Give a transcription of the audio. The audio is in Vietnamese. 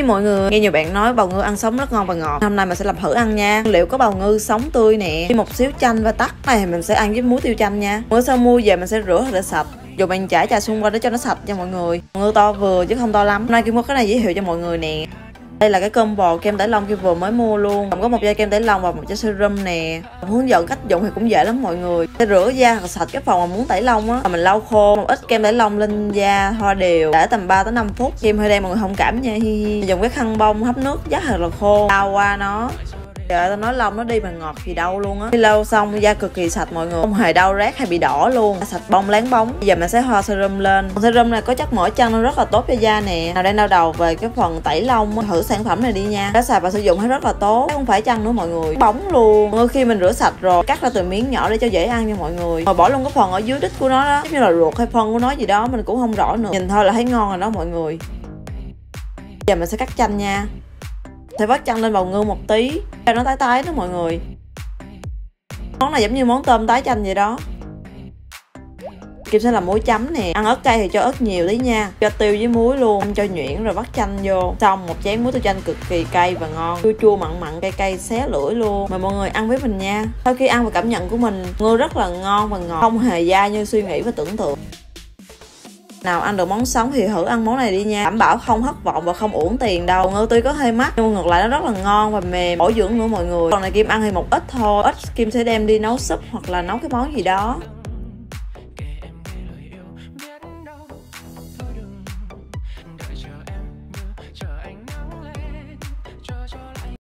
Với mọi người, nghe nhiều bạn nói bào ngư ăn sống rất ngon và ngọt Hôm nay mình sẽ làm thử ăn nha. Liệu có bào ngư sống tươi nè? Với một xíu chanh và tắc này mình sẽ ăn với muối tiêu chanh nha. Bữa sau mua về mình sẽ rửa thật là sạch. Dùng bàn chải trà xung quanh để cho nó sạch cho mọi người. Bào ngư to vừa chứ không to lắm. Hôm nay Kim có cái này giới thiệu cho mọi người nè đây là cái combo kem tẩy lông Kim vừa mới mua luôn. Còn có một chai kem tẩy lông và một chai serum nè. Hướng dẫn cách dùng thì cũng dễ lắm mọi người. Sẽ rửa da thật sạch cái phòng mà muốn tẩy lông á. Mình lau khô một ít kem tẩy lông lên da hoa đều. Để tầm 3 tới 5 phút. Kem hơi đen mọi người thông cảm nha, hi hi. Dùng cái khăn bông hấp nước rất là khô. Lau qua nó. Trời tao nói lông nó đi mà ngọt gì đâu luôn á. Khi lau xong, da cực kỳ sạch mọi người. Không hề đau rát hay bị đỏ luôn. Sạch bông láng bóng. Bây giờ mình sẽ hoa serum lên. Serum này có chất mỡ chân nó rất là tốt cho da nè. Nào đang đau đầu về cái phần tẩy lông Thử sản phẩm này đi nha. Đã xài và sử dụng thấy rất là tốt. Không phải chân nữa mọi người. Bóng luôn. Mọi khi mình rửa sạch rồi, Cắt ra từ miếng nhỏ để cho dễ ăn nha mọi người. Rồi bỏ luôn cái phần ở dưới đít của nó đó. Giống như là ruột hay phân của nó gì đó, Mình cũng không rõ nữa. Nhìn thôi là thấy ngon rồi đó mọi người. Giờ mình sẽ cắt chanh nha thì vắt chanh lên bầu ngư một tí, cho nó tái tái đó mọi người. Món này giống như món tôm tái chanh vậy đó. Kim sẽ làm muối chấm nè. Ăn ớt cay thì cho ớt nhiều tí nha. Cho tiêu với muối luôn Ăn cho nhuyễn rồi vắt chanh vô. Xong, một chén muối tiêu chanh cực kỳ cay và ngon. Chua chua mặn mặn, cay cay xé lưỡi luôn. Mời mọi người ăn với mình nha. Sau khi ăn và cảm nhận của mình, Ngư rất là ngon và ngọt. Không hề dai như suy nghĩ và tưởng tượng nào, ăn được món sống thì thử ăn món này đi nha. Đảm bảo không thất vọng và không uổng tiền đâu. Ngư tuy có hơi mắc, nhưng ngược lại nó rất là ngon và mềm, bổ dưỡng nữa mọi người. Còn này kim ăn thì một ít thôi. Ít kim sẽ đem đi nấu súp hoặc là nấu cái món gì đó.